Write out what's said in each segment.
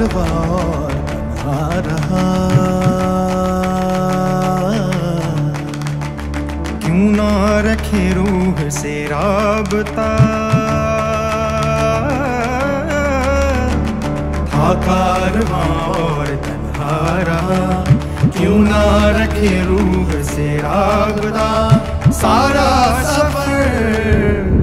क्यों ना रखे रूह से राबता? था कारवां और क्यों ना रखे रूह से राबता? सारा सफ़र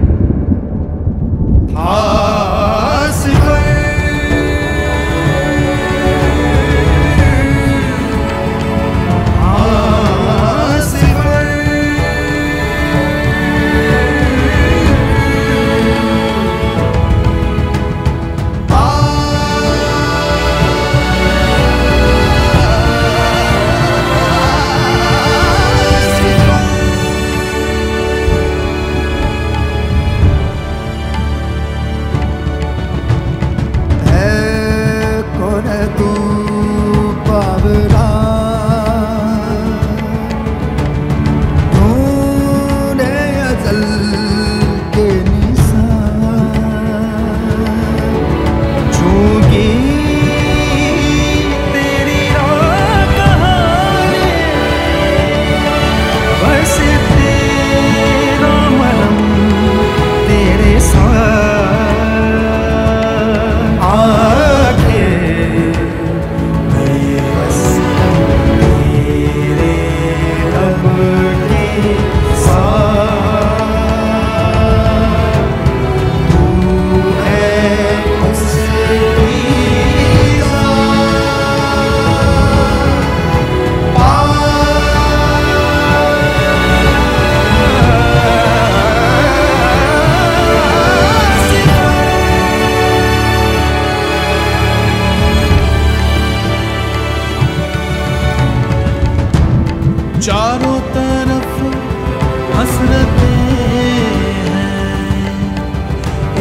हसरतें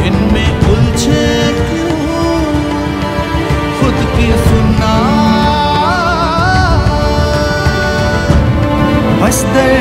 इनमें उलझे क्यों? खुद की सुना। हँसते